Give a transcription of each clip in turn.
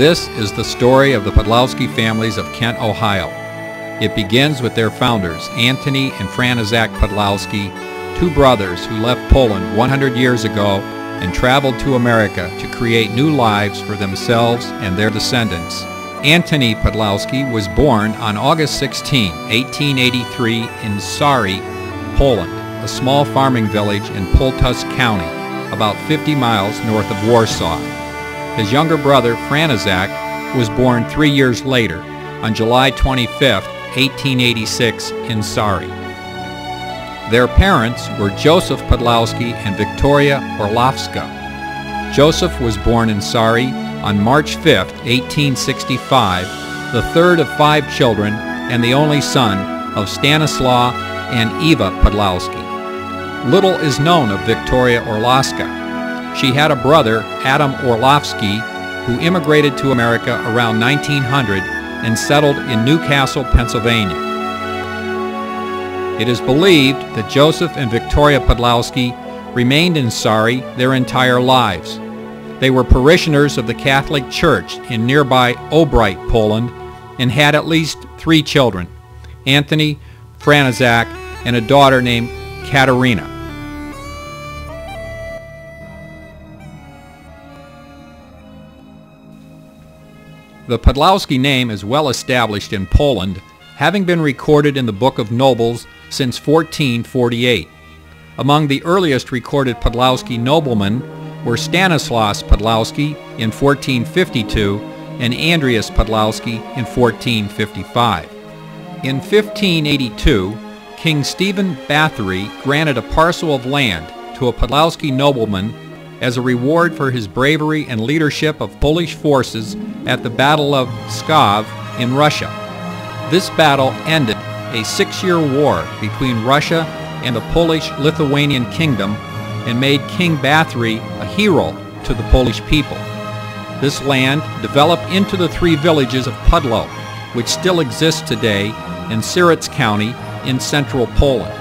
This is the story of the Pudlowski families of Kent, Ohio. It begins with their founders, Antony and Franizak Pudlowski, two brothers who left Poland 100 years ago and traveled to America to create new lives for themselves and their descendants. Antony Pudlowski was born on August 16, 1883 in Sary, Poland, a small farming village in Pultusk County, about 50 miles north of Warsaw. His younger brother, Franizak, was born three years later, on July 25, 1886, in Sari. Their parents were Joseph Pudlowski and Victoria Orlowska. Joseph was born in Sari on March 5, 1865, the third of five children and the only son of Stanislaw and Eva Pudlowski. Little is known of Victoria Orlowska. She had a brother, Adam Orlovsky, who immigrated to America around 1900 and settled in Newcastle, Pennsylvania. It is believed that Joseph and Victoria Pudlowski remained in Sari their entire lives. They were parishioners of the Catholic Church in nearby Obright, Poland, and had at least three children, Anthony, Franizak, and a daughter named Katerina. The Pudlowski name is well established in Poland, having been recorded in the Book of Nobles since 1448. Among the earliest recorded Pudlowski noblemen were Stanislaus Pudlowski in 1452 and Andreas Pudlowski in 1455. In 1582, King Stephen Bathory granted a parcel of land to a Pudlowski nobleman as a reward for his bravery and leadership of Polish forces at the Battle of Pskov in Russia. This battle ended a six-year war between Russia and the Polish-Lithuanian kingdom and made King Bathory a hero to the Polish people. This land developed into the three villages of Pudlo, which still exist today in Sieradz County in central Poland.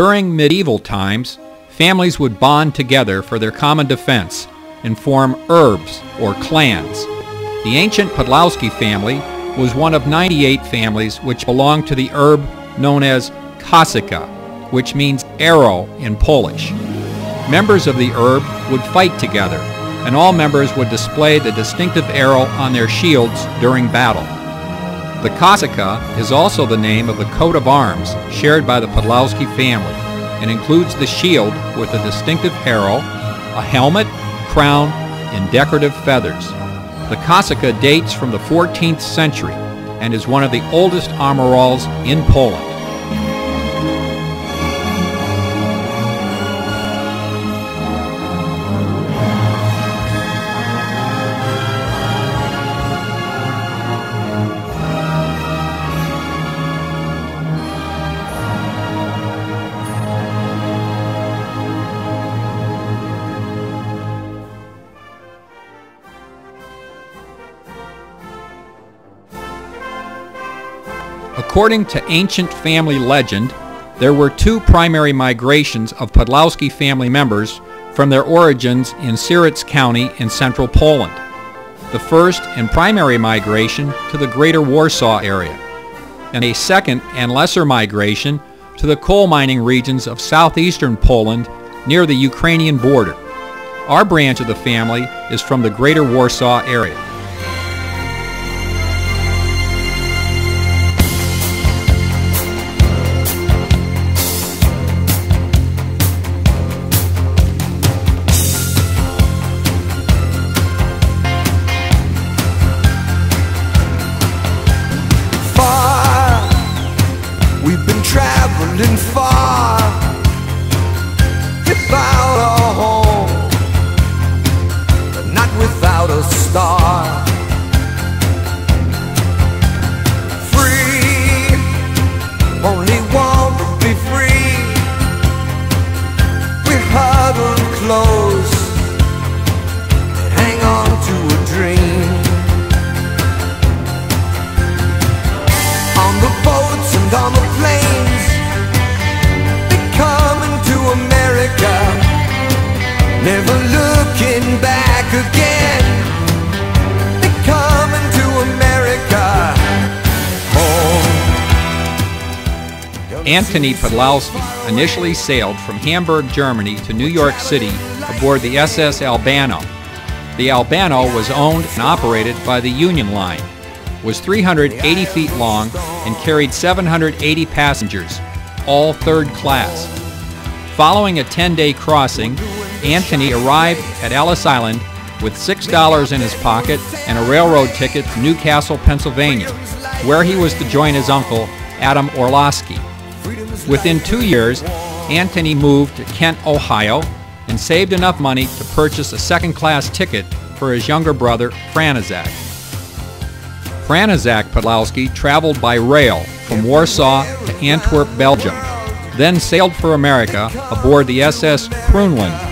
During medieval times, families would bond together for their common defense and form erbs or clans. The ancient Pudlowski family was one of 98 families which belonged to the herb known as Kosacha, which means arrow in Polish. Members of the herb would fight together, and all members would display the distinctive arrow on their shields during battle. The Kosacha is also the name of the coat of arms shared by the Pudlowski family and includes the shield with a distinctive arrow, a helmet, crown, and decorative feathers. The Kosacha dates from the 14th century and is one of the oldest armorials in Poland. According to ancient family legend, there were two primary migrations of Pudlowski family members from their origins in Sieradz County in central Poland. The first and primary migration to the greater Warsaw area, and a second and lesser migration to the coal mining regions of southeastern Poland near the Ukrainian border. Our branch of the family is from the greater Warsaw area. Traveling far looking back again. They're coming to America. Home. Antony Pudlowski initially sailed from Hamburg, Germany to New York City aboard the SS Albano. The Albano was owned and operated by the Union Line, was 380 feet long, and carried 780 passengers, all third class. Following a 10-day crossing, Antony arrived at Ellis Island with $6 in his pocket and a railroad ticket to Newcastle, Pennsylvania, where he was to join his uncle, Adam Orlowski. Within two years, Antony moved to Kent, Ohio, and saved enough money to purchase a second-class ticket for his younger brother, Franizak. Franizak Pudlowski traveled by rail from Warsaw to Antwerp, Belgium, then sailed for America aboard the SS Kroonland,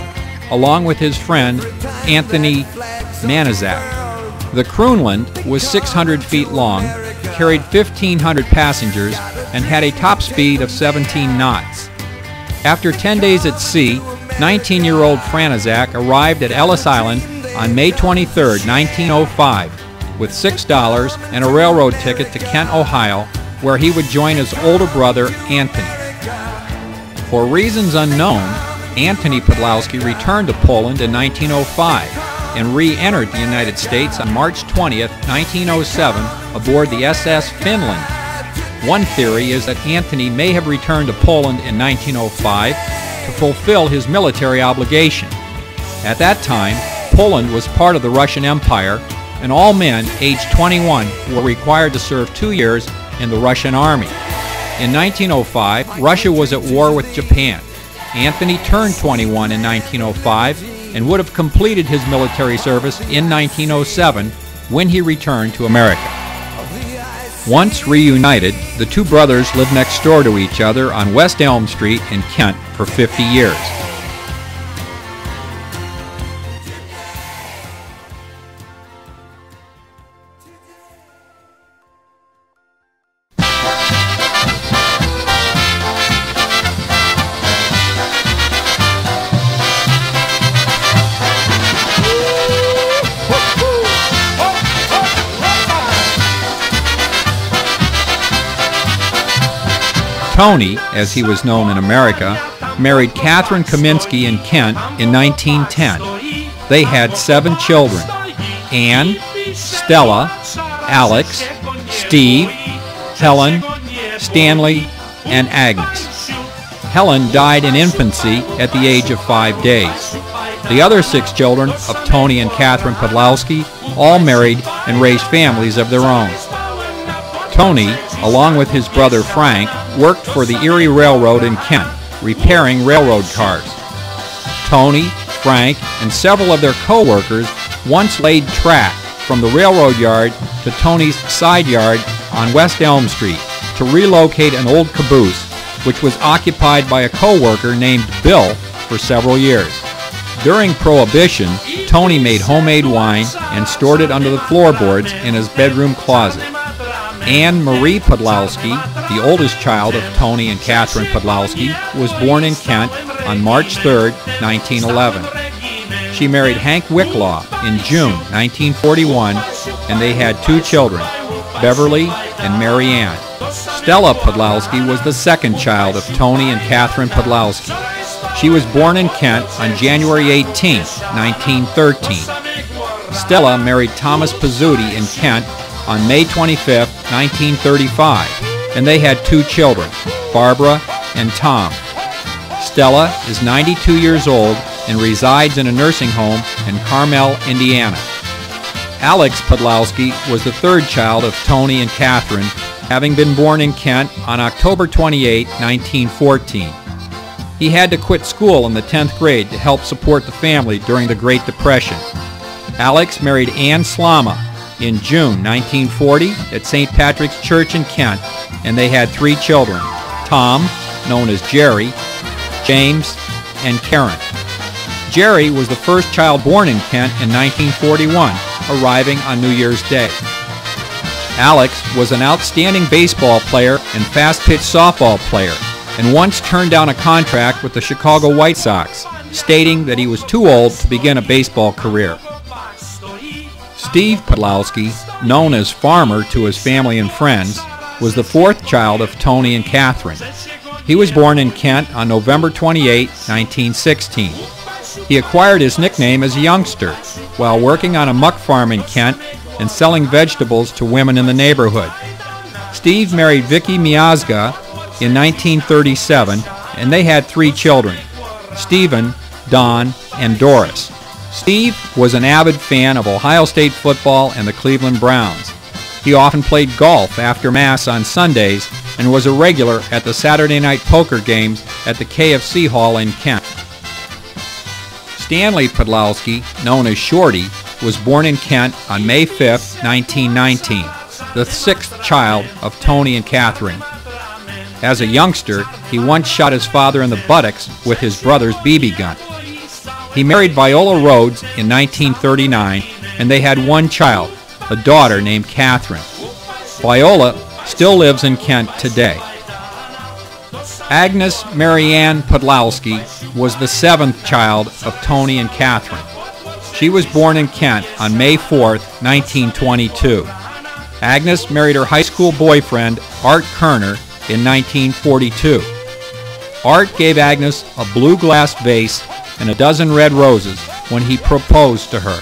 along with his friend Anthony Manizak. The Kroonland was 600 feet long, carried 1,500 passengers, and had a top speed of 17 knots. After 10 days at sea, 19-year-old Franizak arrived at Ellis Island on May 23, 1905, with $6 and a railroad ticket to Kent, Ohio, where he would join his older brother, Anthony. For reasons unknown, Antony Pudlowski returned to Poland in 1905 and re-entered the United States on March 20, 1907, aboard the SS Finland. One theory is that Antony may have returned to Poland in 1905 to fulfill his military obligation. At that time, Poland was part of the Russian Empire, and all men aged 21 were required to serve two years in the Russian Army. In 1905, Russia was at war with Japan. Anthony turned 21 in 1905 and would have completed his military service in 1907 when he returned to America. Once reunited, the two brothers lived next door to each other on West Elm Street in Kent for 50 years. Tony, as he was known in America, married Catherine Kaminsky in Kent in 1910. They had seven children Anne, Stella, Alex, Steve, Helen, Stanley, and Agnes. Helen died in infancy at the age of five days. The other six children of Tony and Catherine Pudlowski all married and raised families of their own. Tony, along with his brother Frank, worked for the Erie Railroad in Kent, repairing railroad cars. Tony, Frank, and several of their co-workers once laid track from the railroad yard to Tony's side yard on West Elm Street to relocate an old caboose which was occupied by a co-worker named Bill for several years. During Prohibition, Tony made homemade wine and stored it under the floorboards in his bedroom closet. Anne Marie Pudlowski, the oldest child of Tony and Catherine Pudlowski, was born in Kent on March 3, 1911. She married Hank Wicklaw in June 1941, and they had two children, Beverly and Mary Ann. Stella Pudlowski was the second child of Tony and Catherine Pudlowski. She was born in Kent on January 18, 1913. Stella married Thomas Pizzuti in Kent on May 25, 1935, and they had two children, Barbara and Tom. Stella is 92 years old and resides in a nursing home in Carmel, Indiana. Alex Pudlowski was the third child of Tony and Catherine, having been born in Kent on October 28, 1914. He had to quit school in the 10th grade to help support the family during the Great Depression. Alex married Ann Slama in June 1940 at St. Patrick's Church in Kent, and they had three children, Tom, known as Jerry, James, and Karen. Jerry was the first child born in Kent in 1941, arriving on New Year's Day. Alex was an outstanding baseball player and fast-pitch softball player, and once turned down a contract with the Chicago White Sox, stating that he was too old to begin a baseball career. Steve Pudlowski, known as Farmer to his family and friends, was the fourth child of Tony and Catherine. He was born in Kent on November 28, 1916. He acquired his nickname as a youngster while working on a muck farm in Kent and selling vegetables to women in the neighborhood. Steve married Vicky Miazga in 1937 and they had three children, Stephen, Don, and Doris. Steve was an avid fan of Ohio State football and the Cleveland Browns. He often played golf after Mass on Sundays and was a regular at the Saturday night poker games at the KFC Hall in Kent. Stanley Pudlowski, known as Shorty, was born in Kent on May 5, 1919, the sixth child of Tony and Catherine. As a youngster, he once shot his father in the buttocks with his brother's BB gun. He married Viola Rhodes in 1939, and they had one child, a daughter named Catherine. Viola still lives in Kent today. Agnes Marianne Pudlowski was the seventh child of Tony and Catherine. She was born in Kent on May 4, 1922. Agnes married her high school boyfriend, Art Kerner, in 1942. Art gave Agnes a blue glass vase and a dozen red roses when he proposed to her.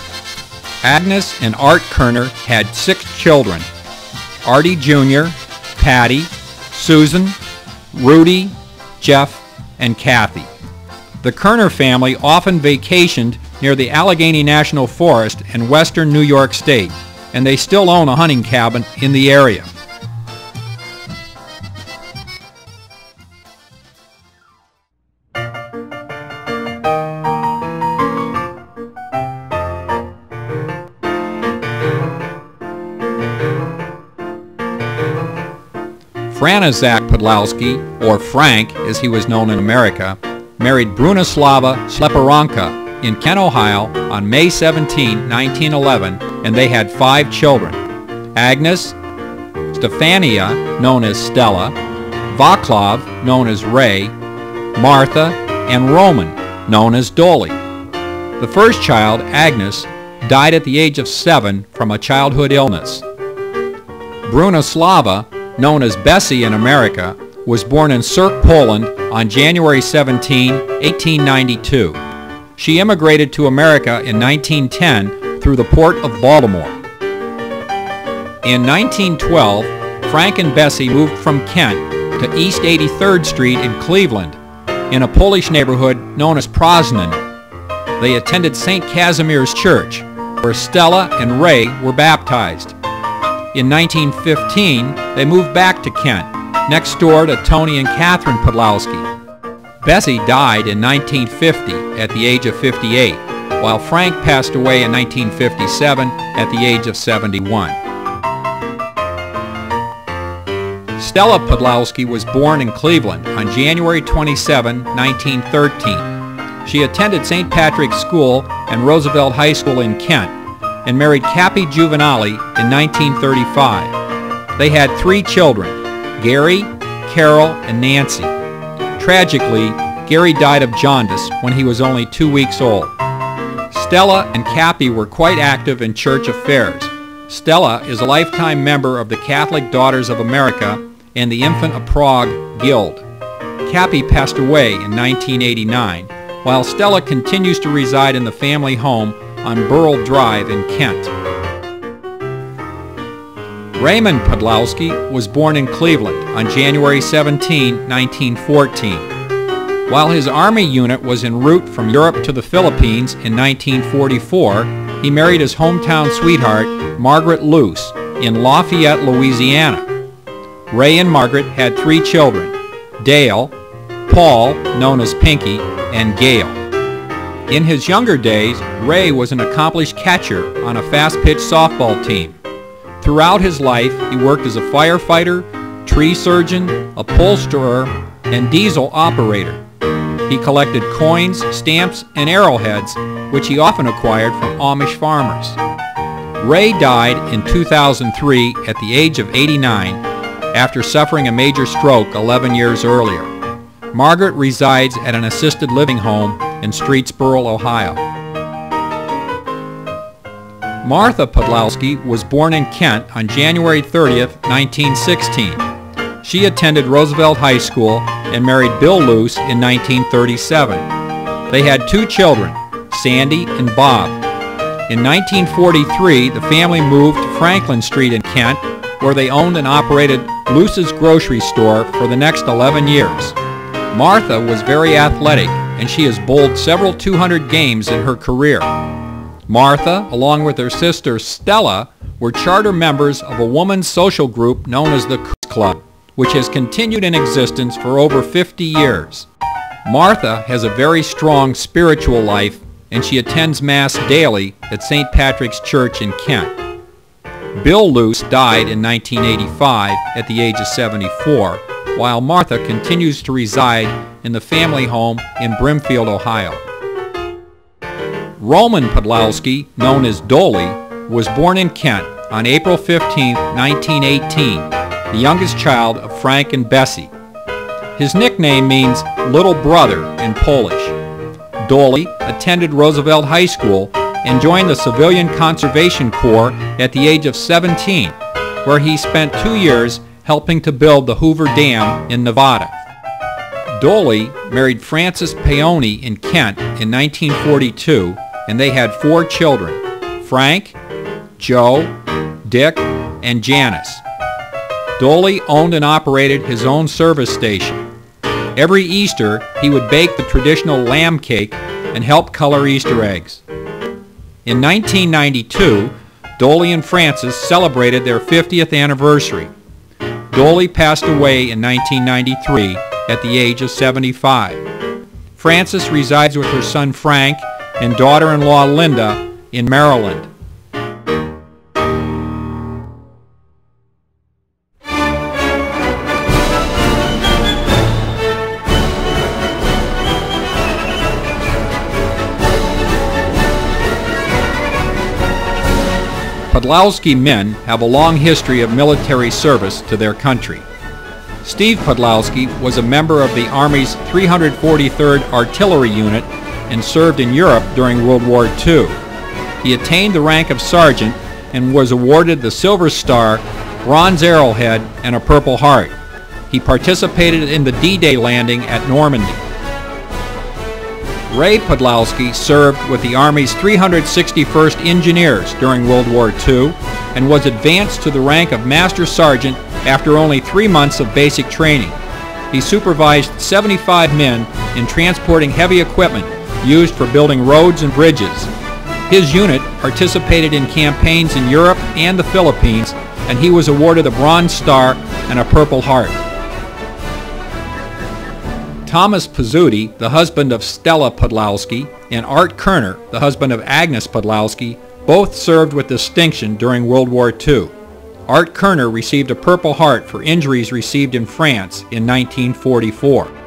Agnes and Art Kerner had six children, Artie Jr., Patty, Susan, Rudy, Jeff, and Kathy. The Kerner family often vacationed near the Allegheny National Forest in western New York State, and they still own a hunting cabin in the area. Franizak Pudlowski, or Frank as he was known in America, married Brunislava Sleparanka in Kent, Ohio on May 17, 1911, and they had five children. Agnes, Stefania, known as Stella, Vaclav, known as Ray, Martha, and Roman, known as Dolly. The first child, Agnes, died at the age of seven from a childhood illness. Brunislava, known as Bessie in America, was born in Serk, Poland on January 17, 1892. She immigrated to America in 1910 through the port of Baltimore. In 1912, Frank and Bessie moved from Kent to East 83rd Street in Cleveland, in a Polish neighborhood known as Proznan. They attended St. Casimir's Church, where Stella and Ray were baptized. In 1915, they moved back to Kent, next door to Tony and Catherine Pudlowski. Bessie died in 1950 at the age of 58, while Frank passed away in 1957 at the age of 71. Stella Pudlowski was born in Cleveland on January 27, 1913. She attended St. Patrick's School and Roosevelt High School in Kent and married Cappy Juvenali in 1935. They had three children, Gary, Carol, and Nancy. Tragically, Gary died of jaundice when he was only two weeks old. Stella and Cappy were quite active in church affairs. Stella is a lifetime member of the Catholic Daughters of America and the Infant of Prague Guild. Cappy passed away in 1989, while Stella continues to reside in the family home on Burrell Drive in Kent. Raymond Pudlowski was born in Cleveland on January 17, 1914. While his Army unit was en route from Europe to the Philippines in 1944, he married his hometown sweetheart, Margaret Luce, in Lafayette, Louisiana. Ray and Margaret had three children, Dale, Paul, known as Pinky, and Gail. In his younger days, Ray was an accomplished catcher on a fast-pitch softball team. Throughout his life, he worked as a firefighter, tree surgeon, upholsterer, and diesel operator. He collected coins, stamps, and arrowheads, which he often acquired from Amish farmers. Ray died in 2003 at the age of 89 after suffering a major stroke 11 years earlier. Margaret resides at an assisted living home in Streetsboro, Ohio. Martha Pudlowski was born in Kent on January 30, 1916. She attended Roosevelt High School and married Bill Luce in 1937. They had two children, Sandy and Bob. In 1943, the family moved to Franklin Street in Kent, where they owned and operated Luce's grocery store for the next 11 years. Martha was very athletic, and she has bowled several 200 games in her career. Martha, along with her sister Stella, were charter members of a woman's social group known as the Club, which has continued in existence for over 50 years. Martha has a very strong spiritual life and she attends Mass daily at St. Patrick's Church in Kent. Bill Luce died in 1985 at the age of 74, while Martha continues to reside in the family home in Brimfield, Ohio. Roman Pudlowski, known as Dolly, was born in Kent on April 15, 1918, the youngest child of Frank and Bessie. His nickname means little brother in Polish. Dolly attended Roosevelt High School and joined the Civilian Conservation Corps at the age of 17, where he spent two years helping to build the Hoover Dam in Nevada. Dolly married Francis Paoni in Kent in 1942, and they had four children, Frank, Joe, Dick, and Janice. Dolly owned and operated his own service station. Every Easter, he would bake the traditional lamb cake and help color Easter eggs. In 1992, Dolly and Francis celebrated their 50th anniversary. Dolly passed away in 1993 at the age of 75. Francis resides with her son Frank and daughter-in-law Linda in Maryland. Pudlowski men have a long history of military service to their country. Steve Pudlowski was a member of the Army's 343rd Artillery Unit and served in Europe during World War II. He attained the rank of sergeant and was awarded the Silver Star, Bronze Arrowhead, and a Purple Heart. He participated in the D-Day landing at Normandy. Ray Pudlowski served with the Army's 361st Engineers during World War II and was advanced to the rank of Master Sergeant after only three months of basic training. He supervised 75 men in transporting heavy equipment used for building roads and bridges. His unit participated in campaigns in Europe and the Philippines, and he was awarded a Bronze Star and a Purple Heart. Thomas Pizzuti, the husband of Stella Pudlowski, and Art Kerner, the husband of Agnes Pudlowski, both served with distinction during World War II. Art Kerner received a Purple Heart for injuries received in France in 1944.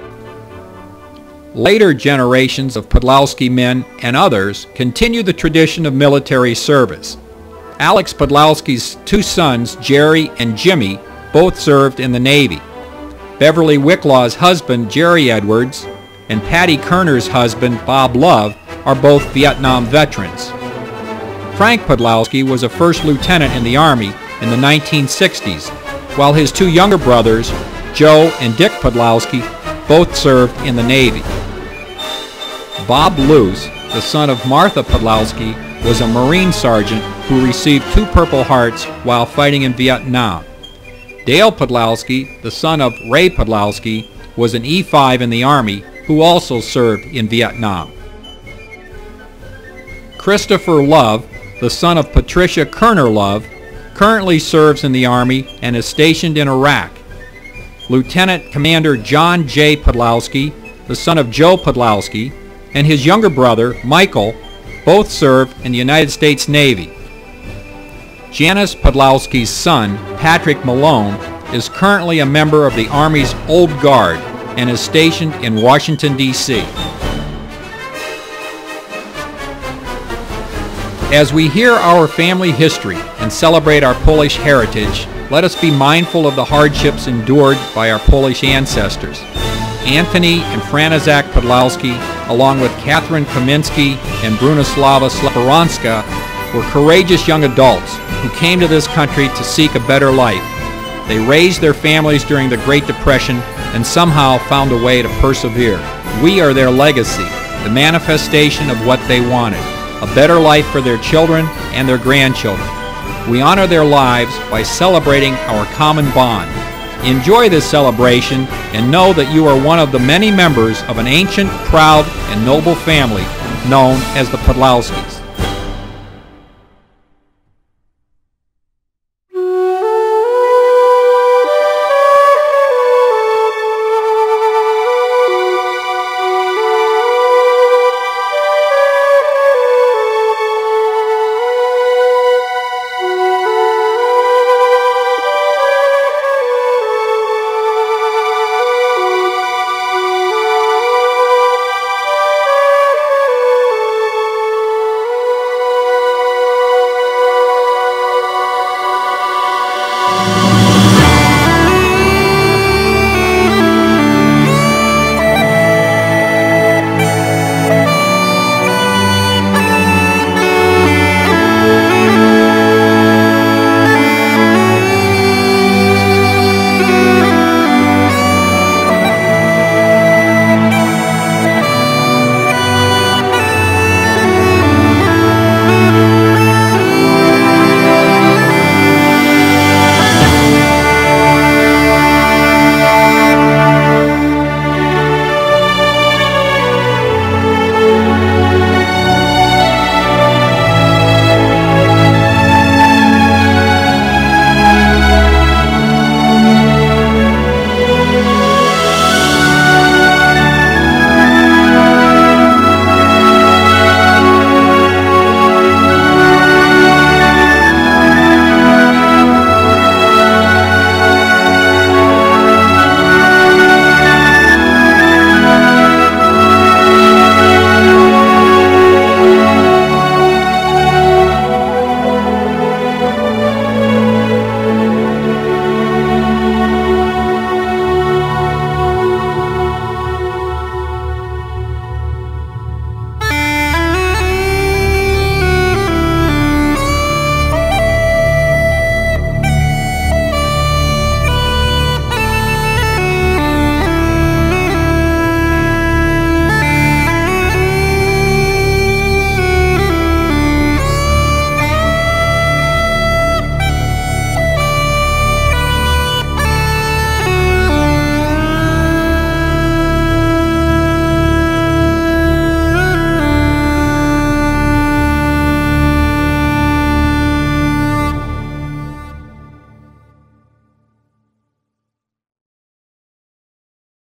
Later generations of Pudlowski men and others continue the tradition of military service. Alex Pudlowski's two sons, Jerry and Jimmy, both served in the Navy. Beverly Wicklaw's husband, Jerry Edwards, and Patty Kerner's husband, Bob Love, are both Vietnam veterans. Frank Pudlowski was a first lieutenant in the Army in the 1960s, while his two younger brothers, Joe and Dick Pudlowski, both served in the Navy. Bob Luce, the son of Martha Pudlowski, was a Marine sergeant who received two Purple Hearts while fighting in Vietnam. Dale Pudlowski, the son of Ray Pudlowski, was an E5 in the Army who also served in Vietnam. Christopher Love, the son of Patricia Kerner Love, currently serves in the Army and is stationed in Iraq. Lieutenant Commander John J. Pudlowski, the son of Joe Pudlowski, and his younger brother, Michael, both serve in the United States Navy. Janice Pudlowski's son, Patrick Malone, is currently a member of the Army's Old Guard and is stationed in Washington, D.C. As we hear our family history and celebrate our Polish heritage, let us be mindful of the hardships endured by our Polish ancestors. Anthony and František Pudlowski, along with Catherine Kaminsky and Brunislava Sleperanska, were courageous young adults who came to this country to seek a better life. They raised their families during the Great Depression and somehow found a way to persevere. We are their legacy, the manifestation of what they wanted, a better life for their children and their grandchildren. We honor their lives by celebrating our common bond. Enjoy this celebration and know that you are one of the many members of an ancient, proud, and noble family known as the Pudlowskis.